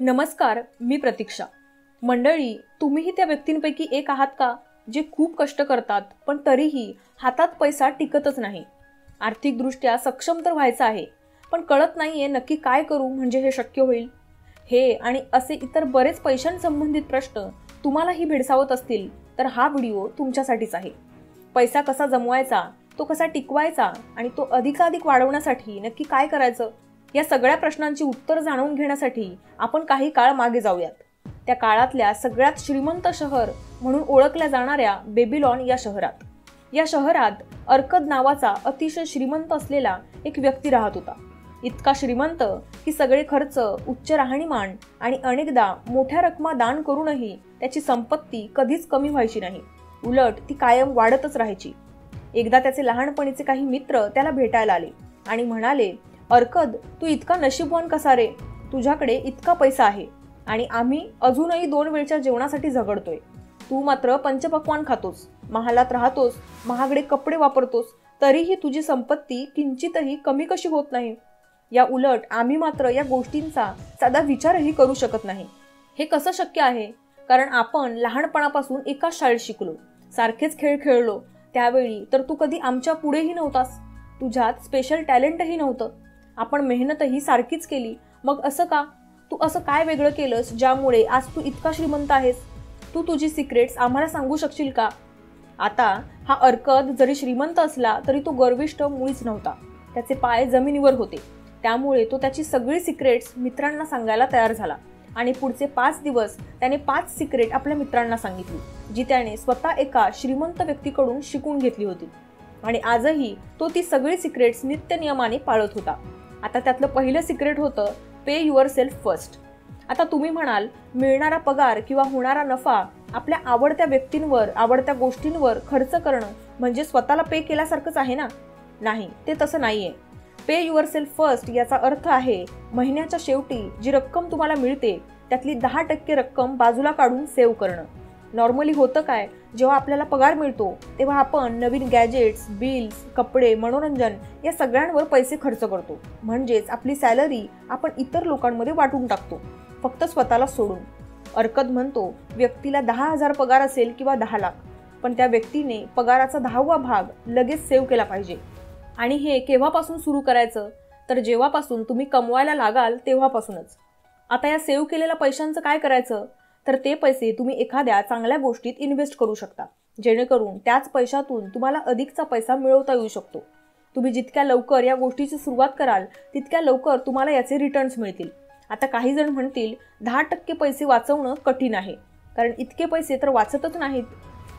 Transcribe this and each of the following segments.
नमस्कार मी प्रतीक्षा. मंडळी तुम्हीही त्या व्यक्तींपैकी एक आहात का जे खूप कष्ट करतात पण तरीही हातात पैसा टिकतच नाही? आर्थिकदृष्ट्या सक्षम तर व्हायचं आहे पण कळत नाही आहे नक्की काय करू म्हणजे हे शक्य होईल? हे आणि असे इतर बरेच पैशांसंबंधित प्रश्न तुम्हालाही भेडसावत असतील तर हा व्हिडिओ तुमच्यासाठीच आहे. पैसा कसा जमवायचा तो कसा टिकवायचा आणि तो अधिकाधिक वाढवण्यासाठी नक्की काय करायचं? या सगळ्या प्रश्नांची उत्तर जाणून घेण्यासाठी आपण काही काळ मागे जाऊयात. त्या काळातल्या सगळ्यात श्रीमंत शहर म्हणून ओळखल्या जाणाऱ्या बेबिलॉन या शहरात. या शहरात अर्कद नावाचा अतिशय श्रीमंत असलेला एक व्यक्ती राहत होता. इतका श्रीमंत की सगळे खर्च उच्च राहणीमान आणि अनेकदा मोठ्या रकमा दान करूनही त्याची संपत्ती कधीच कमी व्हायची नाही. उलट ती कायम वाढतच राहायची. एकदा त्याचे लहानपणीचे काही मित्र त्याला भेटायला आले आणि म्हणाले अर्कद तू इतका नशीबवान कसा रे? तुझ्याकडे इतका पैसा आहे आणि आम्ही अजूनही दोन वेळच्या जेवणासाठी झगडतोय. तू मात्र पंचपक्वान खातोस महालात राहतोस महागडे कपडे वापरतोस तरीही तुझी संपत्ती किंचितही कमी कशी होत नाही. या उलट आम्ही मात्र या गोष्टींचा साधा विचारही करू शकत नाही. हे कसं शक्य आहे? कारण आपण लहानपणापासून एकाच शाळेत शिकलो सारखेच खेळ खेळलो त्यावेळी तर तू कधी आमच्या पुढेही नव्हतास. तुझ्यात स्पेशल टॅलेंटही नव्हतं. आपण मेहनतही सारखीच केली. मग असं का? तू असं काय वेगळं केलंस ज्यामुळे आज तू इतका श्रीमंत आहेस? तू तुझी सिक्रेट्स आम्हाला सांगू शकशील का? आता हा अर्कद जरी श्रीमंत असला तरी तो गर्विष्ठ मुळीच नव्हता. त्याचे पाय जमिनीवर होते. त्यामुळे तो त्याची सगळी सिक्रेट्स मित्रांना सांगायला तयार झाला. आणि पुढचे पाच दिवस त्याने पाच सिक्रेट आपल्या मित्रांना सांगितली जी त्याने स्वतः एका श्रीमंत व्यक्तीकडून शिकून घेतली होती. आणि आजही तो ती सगळी सिक्रेट्स नित्य नियमाने पाळत होता. आता त्यातलं पहिलं सिक्रेट होतं पे युअर सेल्फ फर्स्ट आता तुम्ही म्हणाल मिळणारा पगार किंवा होणारा नफा आपल्या आवडत्या व्यक्तींवर आवडत्या गोष्टींवर खर्च करणं म्हणजे स्वतःला पे केल्यासारखंच आहे ना? नाही ते तसं नाही आहे पे युअर सेल्फ फर्स्ट याचा अर्थ आहे महिन्याच्या शेवटी जी रक्कम तुम्हाला मिळते त्यातली दहा टक्के रक्कम बाजूला काढून सेव्ह करणं. नॉर्मली होतं काय? जेव्हा आपल्याला पगार मिळतो तेव्हा आपण नवीन गॅजेट्स बिल्स कपडे मनोरंजन या सगळ्यांवर पैसे खर्च करतो. म्हणजेच आपली सॅलरी आपण इतर लोकांमध्ये वाटून टाकतो. फक्त स्वतःला सोडून. अर्कद म्हणतो व्यक्तीला दहा हजार पगार असेल किंवा दहा लाख पण त्या व्यक्तीने पगाराचा दहावा भाग लगेच सेव्ह केला पाहिजे. आणि हे केव्हापासून सुरू करायचं? तर जेव्हापासून तुम्ही कमवायला लागाल तेव्हापासूनच. आता या सेव्ह केलेल्या पैशांचं काय करायचं? तर ते पैसे तुम्ही एखाद्या चांगल्या गोष्टीत इन्व्हेस्ट करू शकता. जेणेकरून त्याच पैशातून तुम्हाला अधिकचा पैसा मिळवता येऊ शकतो. तुम्ही जितक्या लवकर या गोष्टीची सुरुवात कराल तितक्या लवकर तुम्हाला याचे रिटर्न्स मिळतील. आता काही जण म्हणतील दहा टक्के पैसे वाचवणं कठीण आहे. कारण इतके पैसे तर वाचतच नाहीत.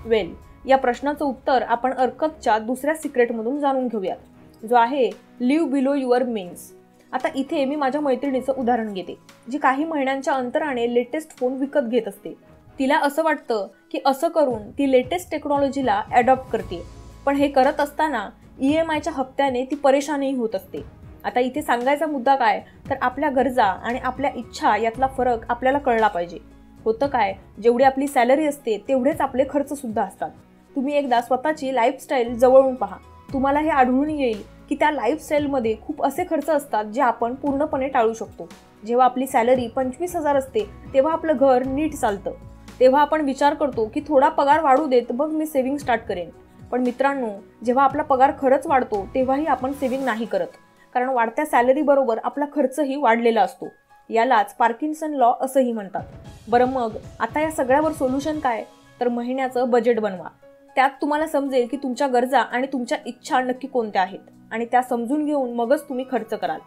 वेल या प्रश्नाचं उत्तर आपण अर्कतच्या दुसऱ्या सिक्रेटमधून जाणून घेऊयात. जो आहे लिव्ह बिलो युअर मीन्स आता इथे मी माझ्या मैत्रिणीचं उदाहरण घेते जी काही महिन्यांच्या अंतराने लेटेस्ट फोन विकत घेत असते. तिला असं वाटतं की असं करून ती लेटेस्ट टेक्नॉलॉजीला अडॉप्ट करते. पण हे करत असताना ई एम आयच्या हप्त्याने ती परेशानही होत असते. आता इथे सांगायचा मुद्दा काय? तर आपल्या गरजा आणि आपल्या इच्छा यातला फरक आपल्याला कळला पाहिजे. होतं काय? जेवढी आपली सॅलरी असते तेवढेच आपले खर्च सुद्धा असतात. तुम्ही एकदा स्वतःची लाईफस्टाईल जवळून पहा. तुम्हाला हे आढळून येईल की त्या लाईफस्टाईलमध्ये खूप असे खर्च असतात जे आपण पूर्णपणे टाळू शकतो. जेव्हा आपली सॅलरी पंचवीस हजार असते तेव्हा आपलं घर नीट चालतं. तेव्हा आपण विचार करतो की थोडा पगार वाढू देत मग मी सेव्हिंग स्टार्ट करेन. पण मित्रांनो जेव्हा आपला पगार खरंच वाढतो तेव्हाही आपण सेव्हिंग नाही करत. कारण वाढत्या सॅलरीबरोबर आपला खर्चही वाढलेला असतो. यालाच पार्किन्सन लॉ असंही म्हणतात. बरं मग आता या सगळ्यावर सोल्युशन काय? तर महिन्याचं बजेट बनवा. त्यात तुम्हाला समजेल की तुमच्या गरजा आणि तुमच्या इच्छा नक्की कोणत्या आहेत. आणि त्या समजून घेऊन मगच तुम्ही खर्च कराल.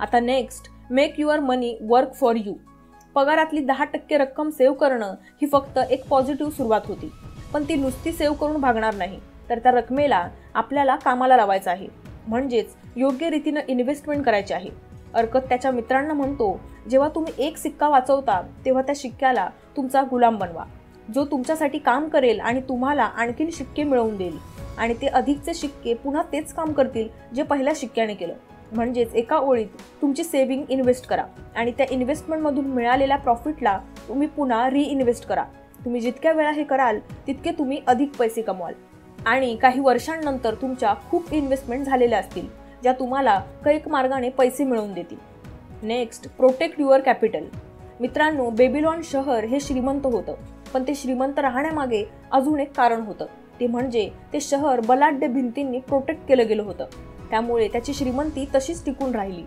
आता next make your money work for you पगारातली दहा टक्के रक्कम सेव्ह करणं ही फक्त एक पॉझिटिव्ह सुरुवात होती. पण ती नुसती सेव्ह करून भागणार नाही. तर त्या रकमेला आपल्याला कामाला लावायचं आहे. म्हणजेच योग्य रीतीनं इन्व्हेस्टमेंट करायची आहे. अर्कत त्याच्या मित्रांना म्हणतो जेव्हा तुम्ही एक सिक्का वाचवता तेव्हा त्या शिक्क्याला तुमचा गुलाम बनवा. जो तुमच्यासाठी काम करेल आणि तुम्हाला आणखीन शिक्के मिळवून देईल. आणि ते अधिकचे शिक्के पुन्हा तेच काम करतील जे पहिल्या शिक्क्याने केलं. म्हणजेच एका ओळीत तुमची सेव्हिंग इन्व्हेस्ट करा आणि त्या इन्व्हेस्टमेंटमधून मिळालेल्या प्रॉफिटला तुम्ही पुन्हा रिइन्व्हेस्ट करा. तुम्ही जितक्या वेळा हे कराल तितके तुम्ही अधिक पैसे कमवाल. आणि काही वर्षांनंतर तुमच्या खूप इन्व्हेस्टमेंट झालेल्या असतील ज्या तुम्हाला कैक मार्गाने पैसे मिळवून देतील. Next protect your capital. मित्रांनो बेबीलॉन शहर हे श्रीमंत होतं पण ते श्रीमंत राहण्यामागे अजून एक कारण होतं. ते म्हणजे ते शहर बलाढ्य भिंतींनी प्रोटेक्ट केलं गेलं होतं. त्यामुळे त्याची श्रीमंती तशीच टिकून राहिली.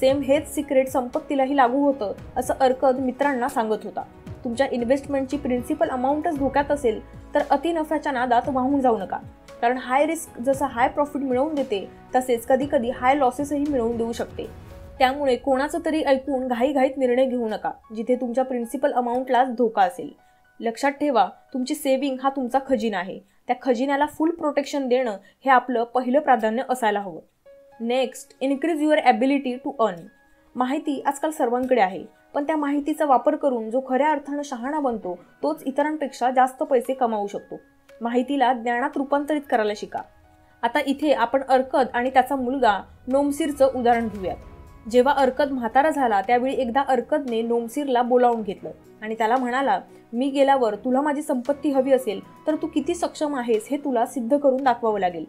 सेम हेच सिक्रेट संपत्तीलाही लागू होतं असं अर्कद मित्रांना सांगत होता. तुमच्या इन्व्हेस्टमेंटची प्रिन्सिपल अमाऊंटच धोक्यात असेल तर अतिनफ्याच्या नादात वाहून जाऊ नका. कारण हाय रिस्क जसं हाय प्रॉफिट मिळवून देते तसेच कधी कधी हाय लॉसेसही मिळवून देऊ शकते. त्यामुळे कोणाचं तरी ऐकून घाईघाईत निर्णय घेऊ नका जिथे तुमच्या प्रिन्सिपल अमाऊंटलाच धोका असेल. लक्षात ठेवा तुमची सेव्हिंग हा तुमचा खजिना आहे. त्या खजिन्याला फुल प्रोटेक्शन देणं हे आपलं पहिलं प्राधान्य असायला हवं. Next increase your ability to earn माहिती आजकाल सर्वांकडे आहे पण त्या माहितीचा वापर करून जो खऱ्या अर्थानं शहाणा बनतो तोच इतरांपेक्षा जास्त पैसे कमावू शकतो. माहितीला ज्ञानात रूपांतरित करायला शिका. आता इथे आपण अर्कद आणि त्याचा मुलगा नोमसीरचं उदाहरण घेऊयात. जेव्हा अर्कद म्हातारा झाला त्यावेळी एकदा अर्कदने नोमसीरला बोलावून घेतलं. आणि त्याला म्हणाला मी गेल्यावर तुला माझी संपत्ती हवी असेल तर तू किती सक्षम आहेस हे तुला सिद्ध करून दाखवावं लागेल.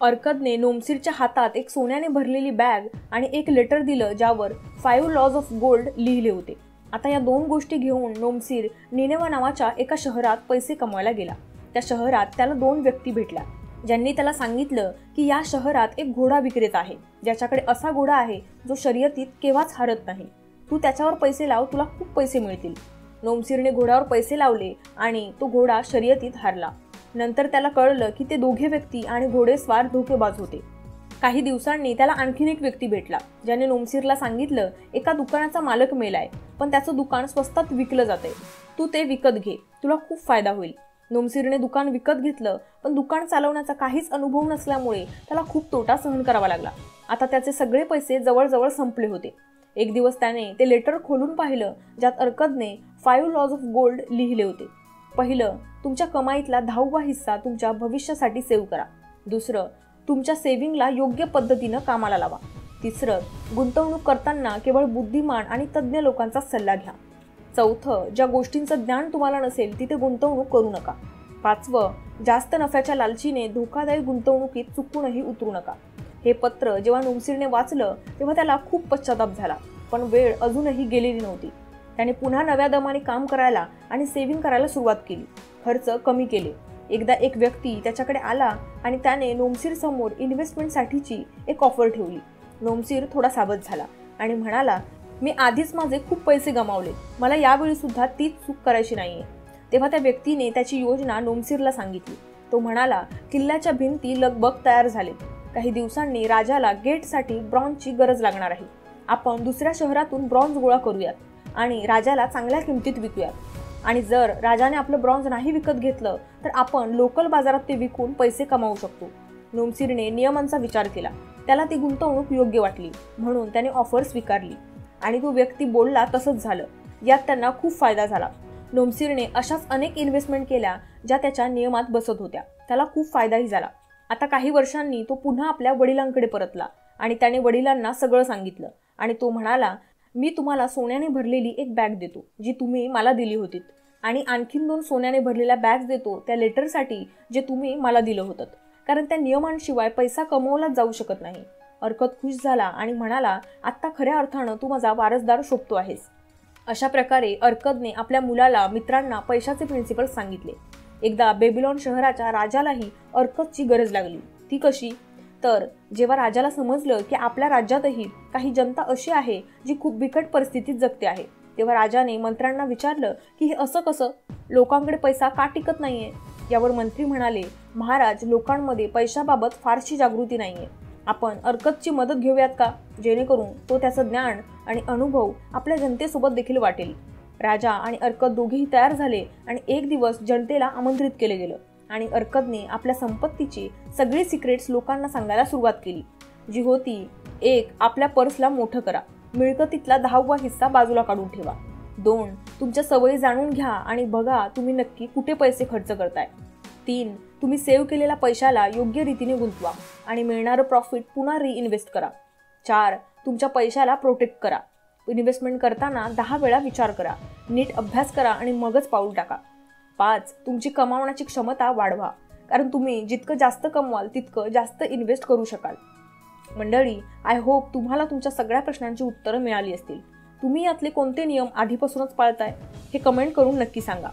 अर्कदने नोमसीरच्या हातात एक सोन्याने भरलेली बॅग आणि एक लेटर दिलं ज्यावर फाईव्ह लॉज ऑफ गोल्ड लिहिले होते. आता या दोन गोष्टी घेऊन नोमसीर निनेवा नावाच्या एका शहरात पैसे कमवायला गेला. त्या शहरात त्याला दोन व्यक्ती भेटल्या ज्यांनी त्याला सांगितलं की या शहरात एक घोडा विक्रेता आहे ज्याच्याकडे असा घोडा आहे जो शर्यतीत केव्हाच हारत नाही. तू त्याच्यावर पैसे लाव तुला खूप पैसे मिळतील. नोमसीरने घोड्यावर पैसे लावले आणि तो घोडा शर्यतीत हारला. नंतर त्याला कळलं की ते दोघे व्यक्ती आणि घोडेस्वार धोकेबाज होते. काही दिवसांनी त्याला आणखीन एक व्यक्ती भेटला ज्याने नोमसीरला सांगितलं एका दुकानाचा मालक मेलाय पण त्याचं दुकान स्वस्तात विकलं जातंय. तू ते विकत घे तुला खूप फायदा होईल. नोमसीरने दुकान विकत घेतलं पण दुकान चालवण्याचा काहीच अनुभव नसल्यामुळे त्याला खूप तोटा सहन करावा लागला. आता त्याचे सगळे पैसे जवळजवळ संपले होते. एक दिवस त्याने ते लेटर खोलून पाहिलं ज्यात अर्कदने फाईव्ह लॉज ऑफ गोल्ड लिहिले होते. पहिलं तुमच्या कमाईतला दहावा हिस्सा तुमच्या भविष्यासाठी सेव्ह करा. दुसरं तुमच्या सेव्हिंगला योग्य पद्धतीनं कामाला लावा. तिसरं गुंतवणूक करताना केवळ बुद्धिमान आणि तज्ज्ञ लोकांचा सल्ला घ्या. चौथं ज्या गोष्टींचं ज्ञान तुम्हाला नसेल तिथे गुंतवणूक करू नका. पाचवं जास्त नफ्याच्या लालचीने धोकादायी गुंतवणुकीत चुकूनही उतरू नका. हे पत्र जेव्हा नुमसीरने वाचलं तेव्हा त्याला खूप पश्चाताप झाला. पण वेळ अजूनही गेलेली नव्हती. त्याने पुन्हा नव्या दमाने काम करायला आणि सेव्हिंग करायला सुरुवात केली. खर्च कमी केले. एकदा एक व्यक्ती त्याच्याकडे आला आणि त्याने नोमसीर समोर इन्व्हेस्टमेंटसाठीची एक ऑफर ठेवली. नोमसीर थोडा सावध झाला आणि म्हणाला मी आधीच माझे खूप पैसे गमावले. मला यावेळी सुद्धा तीच चूक करायची नाहीये. तेव्हा त्या व्यक्तीने त्याची योजना नोमसीरला सांगितली. तो म्हणाला किल्ल्याच्या भिंती लगबग तयार झाले काही दिवसांनी राजाला गेटसाठी ब्रॉन्झची गरज लागणार आहे. आपण दुसऱ्या शहरातून ब्रॉन्झ गोळा करूयात आणि राजाला चांगल्या किमतीत विकूयात. आणि जर राजाने आपलं ब्रॉन्झ नाही विकत घेतलं तर आपण लोकल बाजारात ते विकून पैसे कमावू शकतो. नोमसीरने नियमांचा विचार केला. त्याला ती गुंतवणूक योग्य वाटली म्हणून त्याने ऑफर स्वीकारली. आणि तो व्यक्ती बोलला तसंच झालं. यात त्यांना खूप फायदा झाला. नोमसीरने अशाच अनेक इन्व्हेस्टमेंट केल्या ज्या त्याच्या नियमात बसत होत्या. त्याला खूप फायदाही झाला. आता काही वर्षांनी तो पुन्हा आपल्या वडिलांकडे परतला आणि त्याने वडिलांना सगळं सांगितलं. आणि तो म्हणाला मी तुम्हाला सोन्याने भरलेली एक बॅग देतो जी तुम्ही मला दिली होती. आणि आणखीन दोन सोन्याने भरलेल्या बॅग्स देतो त्या लेटरसाठी जे तुम्ही मला दिलं होतं. कारण त्या नियमांशिवाय पैसा कमवला जाऊ शकत नाही. अर्कत खुश झाला आणि म्हणाला आत्ता खऱ्या अर्थानं तू माझा वारसदार शोभतो आहेस. अशा प्रकारे अर्कदने आपल्या मुलाला मित्रांना पैशाचे प्रिन्सिपल सांगितले. एकदा बेबिलॉन शहराच्या राजालाही अर्कसची गरज लागली. ती कशी? तर जेव्हा राजाला समजलं की आपल्या राज्यातही काही जनता अशी आहे जी खूप बिकट परिस्थितीत जगते आहे तेव्हा राजाने मंत्र्यांना विचारलं की हे असं कसं? लोकांकडे पैसा का टिकत नाहीये? यावर मंत्री म्हणाले महाराज लोकांमध्ये पैशाबाबत फारशी जागृती नाहीये. आपण अर्कतची मदत घेऊयात का? जेणेकरून तो त्याचं ज्ञान आणि अनुभव आपल्या जनतेसोबत देखील वाटेल. राजा आणि अर्कत दोघेही तयार झाले आणि एक दिवस जनतेला आमंत्रित केलं गेलं. आणि अर्कदने आपल्या संपत्तीची सगळी सिक्रेट्स लोकांना सांगायला सुरुवात केली. जी होती एक आपल्या पर्सला मोठं करा. मिळकतीतला दहावा हिस्सा बाजूला काढून ठेवा. दोन तुमच्या सवयी जाणून घ्या आणि बघा तुम्ही नक्की कुठे पैसे खर्च करताय. तीन तुम्ही सेव्ह केलेल्या पैशाला योग्य रीतीने गुंतवा आणि मिळणारं प्रॉफिट पुन्हा रिइन्व्हेस्ट करा. चार तुमच्या पैशाला प्रोटेक्ट करा. इन्व्हेस्टमेंट करताना दहा वेळा विचार करा नीट अभ्यास करा आणि मगच पाऊल टाका. पाच तुमची कमावण्याची क्षमता वाढवा. कारण तुम्ही जितकं जास्त कमवाल तितकं जास्त इन्व्हेस्ट करू शकाल. मंडळी आय होप तुम्हाला तुमच्या सगळ्या प्रश्नांची उत्तरं मिळाली असतील. तुम्ही यातले कोणते नियम आधीपासूनच पाळताय हे कमेंट करून नक्की सांगा.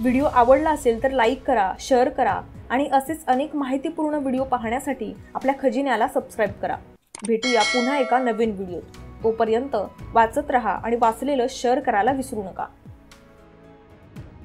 व्हिडिओ आवडला असेल तर लाईक करा शेअर करा आणि असेच अनेक माहितीपूर्ण व्हिडिओ पाहण्यासाठी आपल्या खजिन्याला सबस्क्राईब करा. भेटूया पुन्हा एका नवीन व्हिडिओत. तोपर्यंत वाचत रहा आणि वाचलेलं शेअर करायला विसरू नका.